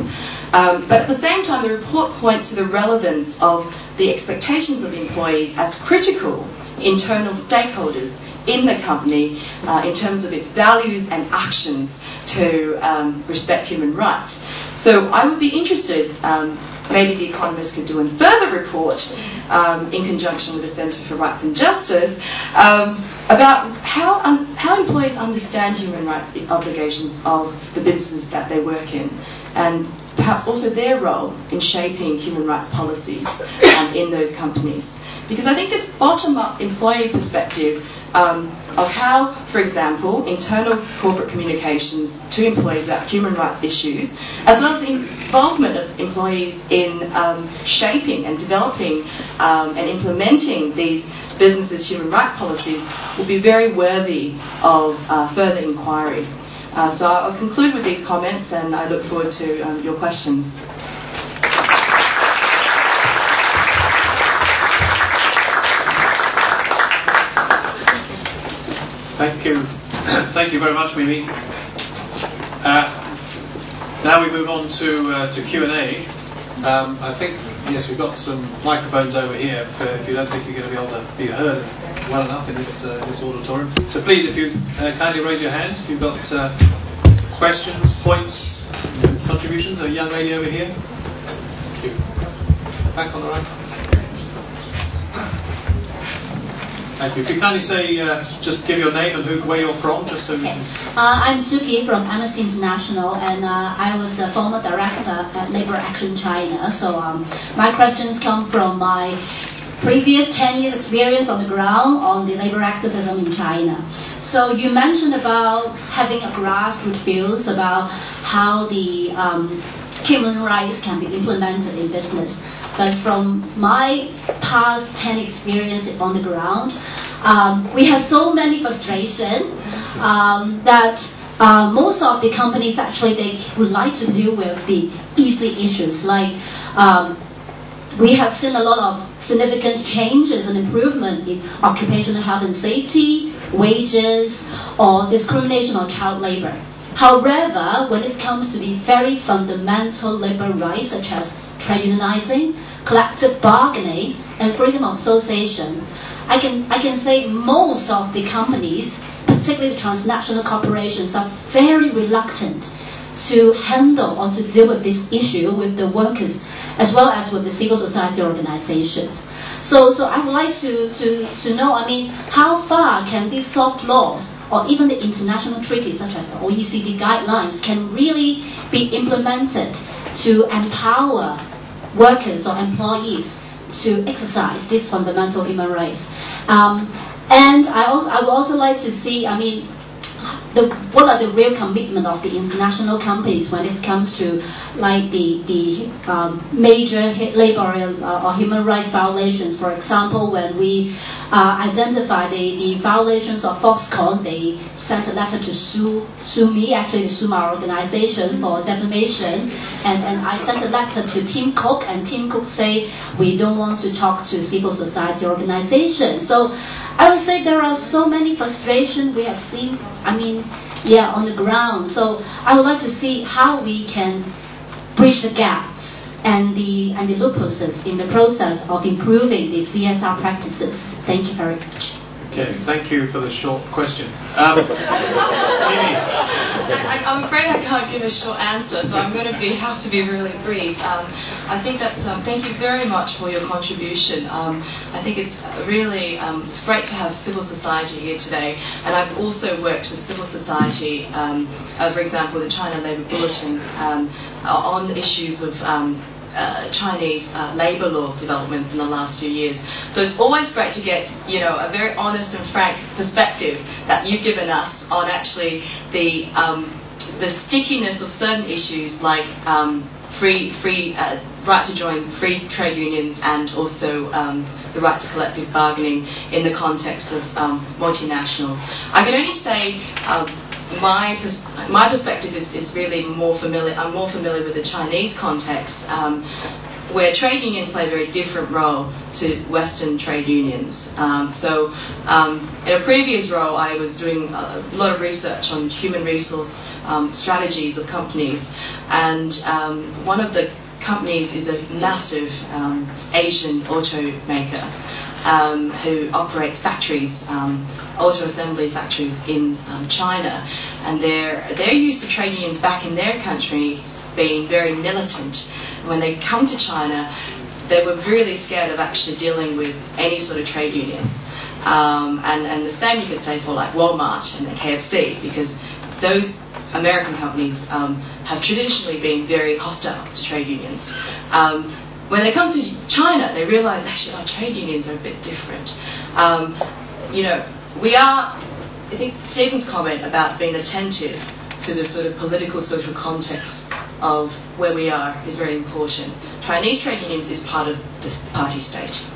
Um, but at the same time, the report points to the relevance of the expectations of employees as critical internal stakeholders in the company uh, in terms of its values and actions to um, respect human rights. So I would be interested, um, maybe The Economist could do a further report um, in conjunction with the Centre for Rights and Justice um, about how, how employees understand human rights obligations of the businesses that they work in. And perhaps also their role in shaping human rights policies um, in those companies. Because I think this bottom-up employee perspective um, of how, for example, internal corporate communications to employees about human rights issues, as well as the involvement of employees in um, shaping and developing um, and implementing these businesses' human rights policies will be very worthy of uh, further inquiry. Uh, so I'll conclude with these comments and I look forward to um, your questions. Thank you. Thank you very much, Mimi. Uh, now we move on to, uh, to Q&A. Um, I think, yes, we've got some microphones over here uh, if you don't think you're going to be able to be heard well enough in this, uh, this auditorium. So please, if you uh, kindly raise your hand if you've got uh, questions, points, contributions. A young lady over here. Thank you. Back on the right. Thank you. If you kindly say, uh, just give your name and who, where you're from, just so. Okay. Uh, I'm Suki from Amnesty International, and uh, I was the former director at Labor Action China. So um, my questions come from my previous 10 years experience on the ground on the labor activism in China. So you mentioned about having a grassroots views about how the um, human rights can be implemented in business. But from my past 10 experience on the ground, um, we have so many frustration um, that uh, most of the companies actually they would like to deal with the easy issues like um, we have seen a lot of significant changes and improvement in occupational health and safety, wages, or discrimination on child labor. However, when it comes to the very fundamental labor rights such as trade unionizing, collective bargaining, and freedom of association. I can, I can say most of the companies, particularly the transnational corporations, are very reluctant to handle or to deal with this issue with the workers as well as with the civil society organizations. So, so I would like to, to, to know, I mean, how far can these soft laws or even the international treaties such as the OECD guidelines can really be implemented to empower workers or employees to exercise these fundamental human rights. Um, and I, also, I would also like to see, I mean, the, what are the real commitment of the international companies when it comes to like the, the um, major labor uh, or human rights violations. For example, when we uh, identify the, the violations of Foxconn, they sent a letter to sue, sue me, actually sue my organization for defamation. And, and I sent a letter to Tim Cook, and Tim Cook say, we don't want to talk to civil society organizations. So I would say there are so many frustrations we have seen, I mean, yeah, on the ground. So I would like to see how we can bridge the gaps and the, and the loopholes in the process of improving the CSR practices. Thank you very much. Okay, thank you for the short question. Um. I, am afraid I can't give a short answer, so I'm going to be have to be really brief. Um, I think that's. Um, thank you very much for your contribution. Um, I think it's really um, it's great to have civil society here today, and I've also worked with civil society. Um, uh, for example, the China Labour Bulletin on issues of uh, Chinese uh, labor law developments in the last few years. So it's always great to get, you know, a very honest and frank perspective that you've given us on actually the um, the stickiness of certain issues like um, free free uh, right to join free trade unions and also um, the right to collective bargaining in the context of um, multinationals. I can only say um, my pers my perspective is, is really more familiar. I'm more familiar with the Chinese context, um, where trade unions play a very different role to Western trade unions. Um, so, um, in a previous role, I was doing a lot of research on human resource um, strategies of companies, and um, one of the companies is a massive um, Asian automaker um, who operates factories, auto assembly factories in China. And they're, they're used to trade unions back in their countries being very militant. When they come to China, they were really scared of actually dealing with any sort of trade unions. Um, and, and the same you could say for like Walmart and KFC, because those American companies um, have traditionally been very hostile to trade unions. Um, when they come to China, they realize actually our trade unions are a bit different. Um, you know, we are, I think Stephen's comment about being attentive to the sort of political social context of where we are is very important. Chinese trade unions is part of the party state.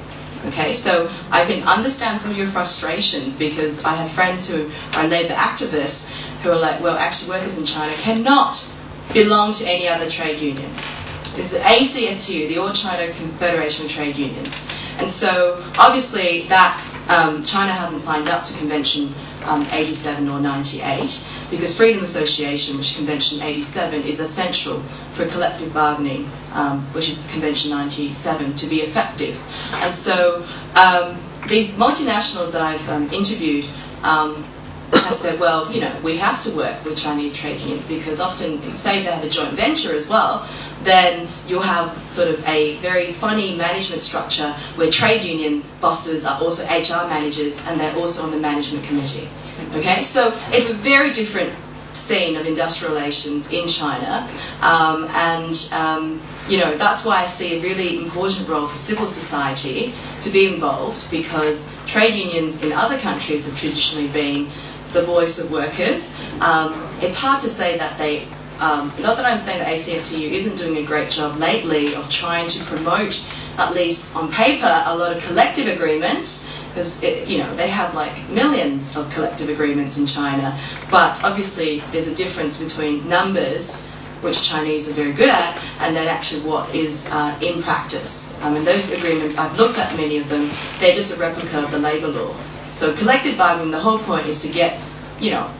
Okay, so I can understand some of your frustrations because I have friends who are labor activists who are like, well, actually workers in China cannot belong to any other trade unions is the ACFTU, the All China Confederation of Trade Unions. And so obviously that um, China hasn't signed up to Convention um, 87 or 98 because Freedom Association, which is Convention 87, is essential for collective bargaining, um, which is Convention 97, to be effective. And so um, these multinationals that I've um, interviewed um, have said, well, you know, we have to work with Chinese trade unions because often, say they have a joint venture as well, then you'll have sort of a very funny management structure where trade union bosses are also HR managers and they're also on the management committee. Okay, so it's a very different scene of industrial relations in China, um, and um, you know that's why I see a really important role for civil society to be involved because trade unions in other countries have traditionally been the voice of workers. Um, it's hard to say that they um, not that I'm saying that ACFTU isn't doing a great job lately of trying to promote, at least on paper, a lot of collective agreements, because you know they have like millions of collective agreements in China. But obviously, there's a difference between numbers, which Chinese are very good at, and then actually what is uh, in practice. I those agreements I've looked at many of them. They're just a replica of the labour law. So collective bargaining, the whole point is to get, you know,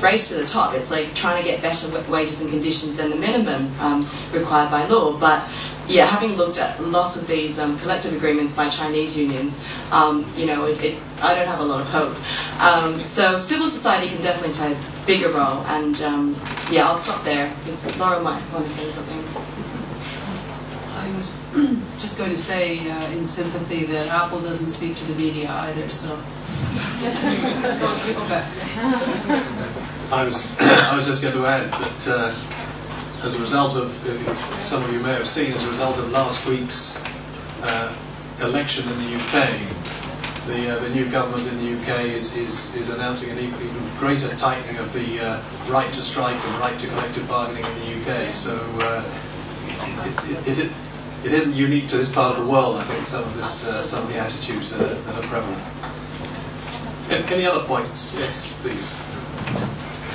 race to the top. It's like trying to get better wages and conditions than the minimum um, required by law. But yeah, having looked at lots of these um, collective agreements by Chinese unions, um, you know, it, it, I don't have a lot of hope. Um, so civil society can definitely play a bigger role. And um, yeah, I'll stop there because Laurel might want to say something. I was just going to say uh, in sympathy that Apple doesn't speak to the media either, so. I was, I was just going to add that uh, as a result of, uh, some of you may have seen, as a result of last week's uh, election in the UK, the, uh, the new government in the UK is, is, is announcing an even greater tightening of the uh, right to strike and right to collective bargaining in the UK. So uh, it, it, it, it isn't unique to this part of the world, I think, some of, this, some of the attitudes that are, that are prevalent. Any other points? Yes, please.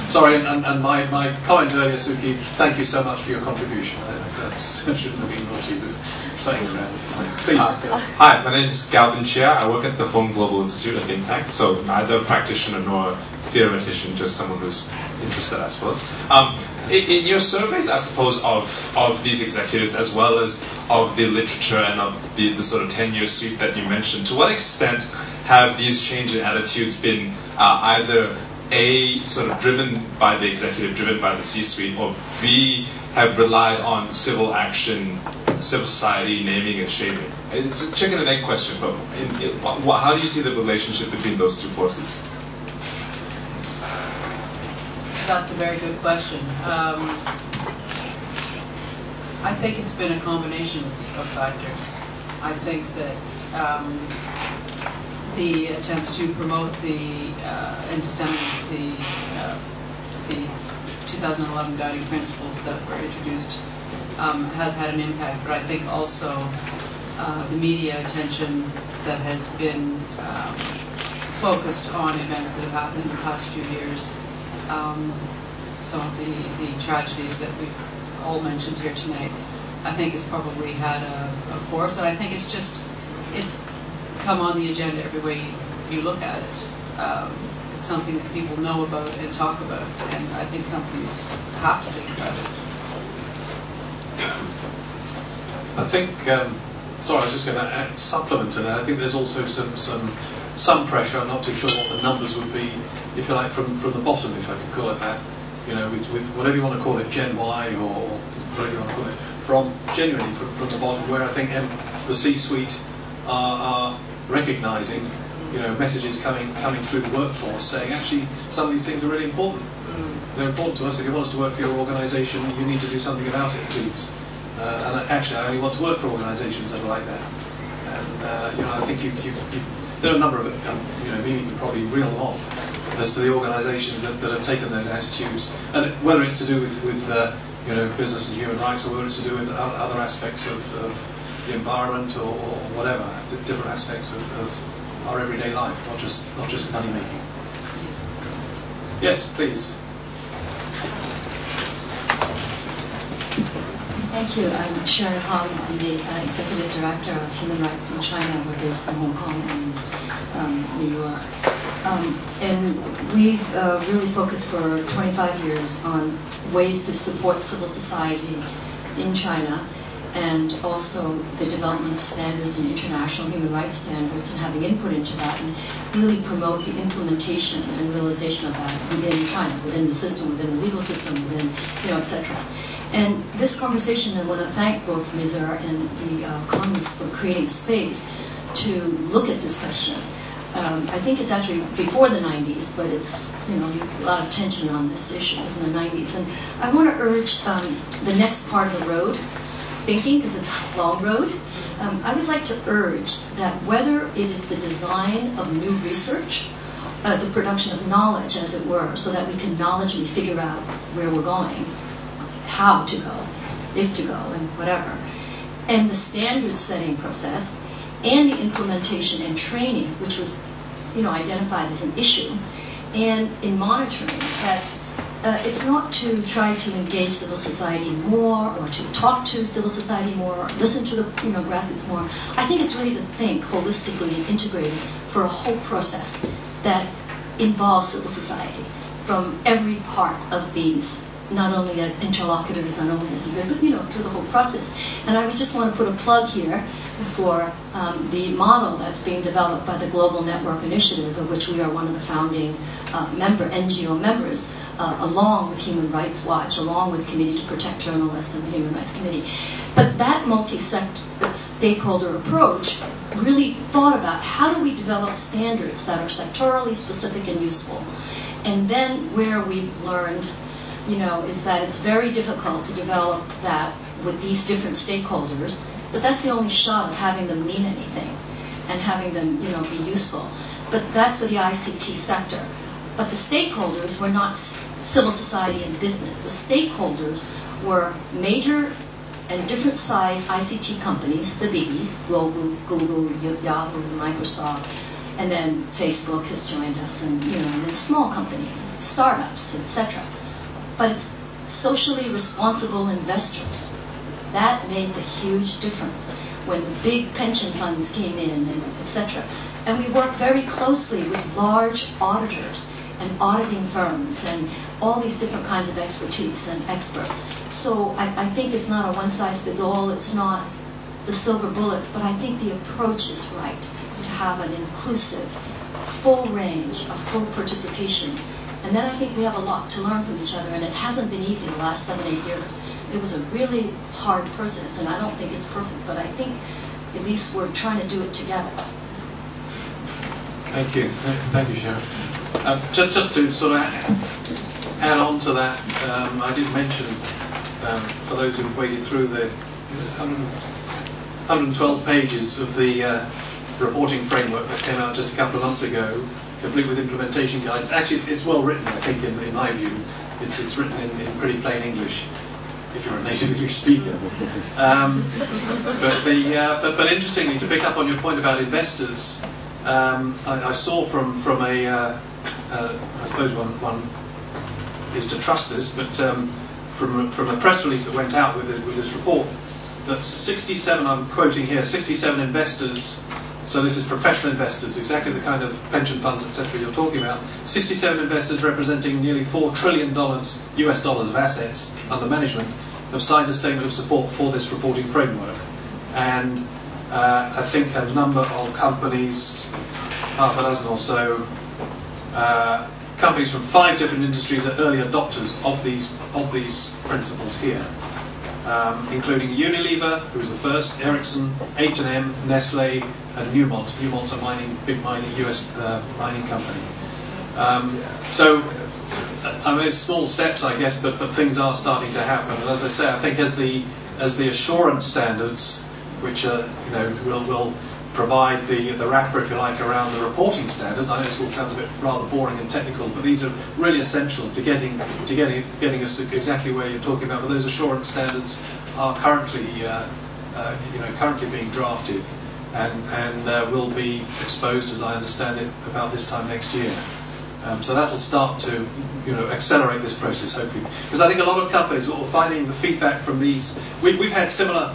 Sorry, and, and my, my comment earlier, Suki, thank you so much for your contribution. I, I, shouldn't have been naughty with playing around. Please. Uh, hi, my name is Galvin Chia. I work at the Fung Global Institute, a think so neither a practitioner nor a theoretician, just someone who's interested, I suppose. Um, in, in, your surveys, I suppose, of, of these executives, as well as of the literature and of the, the sort of 10-year sweep that you mentioned, to what extent have these changes in attitudes been uh, either a, sort of driven by the executive, driven by the C-suite, or B, have relied on civil action, civil society naming and shaming? It's a chicken and egg question, but in, in, how do you see the relationship between those two forces? That's a very good question. Um, I think it's been a combination of factors. I think that um, the attempts to promote the uh, and disseminate the uh, the 2011 guiding principles that were introduced um, has had an impact, but I think also uh, the media attention that has been um, focused on events that have happened in the past few years, um, some of the, the tragedies that we've all mentioned here tonight, I think has probably had a, a force, and I think it's just, it's come on the agenda every way you look at it. Um, it's something that people know about and talk about, and I think companies have to think about it. I think, um, sorry, I was just going to supplement to that. I think there's also some, some, some pressure. I'm not too sure what the numbers would be, if you like, from, from the bottom, if I could call it that. You know, with, with whatever you want to call it, Gen Y or whatever you want to call it, from genuinely from, from the bottom, where I think M, the C-suite are, are recognising, you know, messages coming coming through the workforce saying actually some of these things are really important. They're important to us. If you want us to work for your organisation, you need to do something about it, please. Uh, and actually, I only want to work for organisations that are like that. And uh, you know, I think you've, you've, you've, there are a number of um, you know, Mimi can probably reel off as to the organisations that, that have taken those attitudes, and whether it's to do with, with uh, you know business and human rights, or whether it's to do with other aspects of, of the environment or, or, whatever, different aspects of, of our everyday life, not just not just money making. Yes, please. Thank you. I'm Sharon Hom. I'm the uh, Executive Director of Human Rights in China. We're based in Hong Kong and um, New York. Um, and we've uh, really focused for 25 years on ways to support civil society in China and also the development of standards and international human rights standards and having input into that and really promote the implementation and realization of that within China, within the system, within the legal system, within, you know, et cetera. And this conversation, I want to thank both Mazars and the uh, Commons for creating space to look at this question. Um, I think it's actually before the 90s, but it's, you know, a lot of tension on this issue is in the 90s. And I want to urge um, the next part of the road, thinking, because it's a long road, um, I would like to urge that whether it is the design of new research, uh, the production of knowledge, as it were, so that we can knowledgeably figure out where we're going, how to go, if to go, and whatever. And the standard setting process and the implementation and training, which was you know, identified as an issue, and in monitoring that uh, it's not to try to engage civil society more or to talk to civil society more or listen to the you know, grassroots more. I think it's really to think holistically and integrated for a whole process that involves civil society from every part of these not only as interlocutors, not only as a but you know, through the whole process. And I would just want to put a plug here for um, the model that's being developed by the Global Network Initiative, of which we are one of the founding uh, member NGO members, uh, along with Human Rights Watch, along with Committee to Protect Journalists and the Human Rights Committee. But that multi-stakeholder approach really thought about how do we develop standards that are sectorally specific and useful. And then where we've learned you know, is that it's very difficult to develop that with these different stakeholders, but that's the only shot of having them mean anything and having them, you know, be useful. But that's for the ICT sector. But the stakeholders were not civil society and business. The stakeholders were major and different size ICT companies, the biggies, Google, Google, Yahoo, Microsoft, and then Facebook has joined us, and you know, and then small companies, startups, etc but it's socially responsible investors. That made the huge difference when big pension funds came in, and etc. And we work very closely with large auditors and auditing firms and all these different kinds of expertise and experts. So I, I think it's not a one-size-fits-all, it's not the silver bullet, but I think the approach is right to have an inclusive, full range of full participation and then I think we have a lot to learn from each other, and it hasn't been easy the last seven, eight years. It was a really hard process, and I don't think it's perfect, but I think at least we're trying to do it together. Thank you. Thank you, Sharon. Um, just, just to sort of add on to that, um, I did mention um, for those who've waded through the 112 pages of the uh, reporting framework that came out just a couple of months ago, complete with implementation guides. Actually, it's, it's well written, I think, in, in my view. It's, it's written in, in pretty plain English, if you're a native English speaker. Um, but, the, uh, but, but interestingly, to pick up on your point about investors, um, I, I saw from, from a, uh, uh, I suppose one, one is to trust this, but um, from, from a press release that went out with, it, with this report, that 67, I'm quoting here, 67 investors, so this is professional investors, exactly the kind of pension funds, etc. you're talking about, 67 investors representing nearly $4 trillion US dollars of assets under management have signed a statement of support for this reporting framework. And uh, I think a number of companies, half a dozen or so, uh, companies from five different industries are early adopters of these, of these principles here um, including Unilever, who was the first, Ericsson, H&M, Nestle, and Newmont. Newmont's a mining, big mining US uh, mining company. Um, so, I mean, it's small steps, I guess, but, but things are starting to happen. And as I say, I think as the as the assurance standards, which are, you know, will will provide the, the wrapper, if you like, around the reporting standards. I know this all sounds a bit rather boring and technical, but these are really essential to getting to getting getting us exactly where you're talking about. But those assurance standards are currently uh, uh, you know currently being drafted and and uh, will be exposed, as I understand it, about this time next year. Um, so that'll start to you know accelerate this process hopefully because I think a lot of companies are finding the feedback from these. We, we've had similar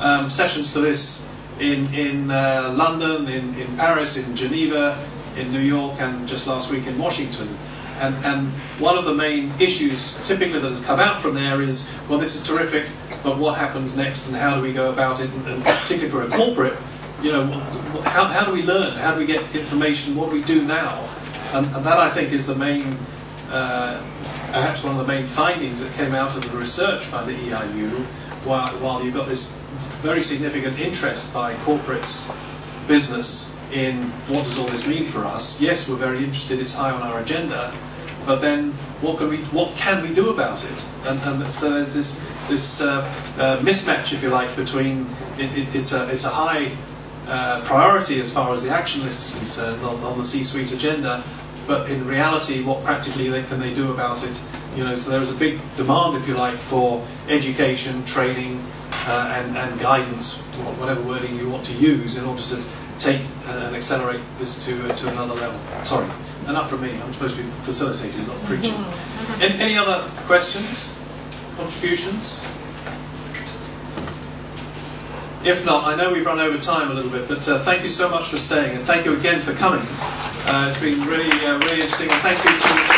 um, sessions to this in, in uh, London, in, in Paris, in Geneva, in New York, and just last week in Washington. And, and one of the main issues typically that has come out from there is, well, this is terrific, but what happens next and how do we go about it? And, and particularly for a corporate, you know, how, how do we learn? How do we get information? What do we do now? And, and that, I think, is the main, uh, perhaps one of the main findings that came out of the research by the EIU, while, while you've got this very significant interest by corporates, business, in what does all this mean for us. Yes, we're very interested, it's high on our agenda, but then what can we, what can we do about it? And, and so there's this, this uh, uh, mismatch, if you like, between, it, it, it's, a, it's a high uh, priority as far as the action list is concerned on, on the C-suite agenda, but in reality, what practically they, can they do about it? You know, so there is a big demand, if you like, for education, training, uh, and, and, guidance, whatever wording you want to use, in order to take uh, and accelerate this to, uh, to another level. Sorry, enough from me. I'm supposed to be facilitating, not preaching. any, any other questions, contributions? If not, I know we've run over time a little bit, but uh, thank you so much for staying, and thank you again for coming. Uh, it's been really, uh, really interesting, and thank you to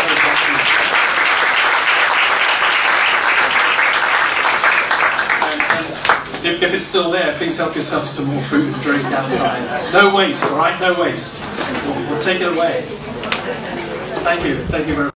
If, if, it's still there, please help yourselves to more food and drink outside. No waste, all right? No waste. We'll, we'll take it away. Thank you. Thank you very much.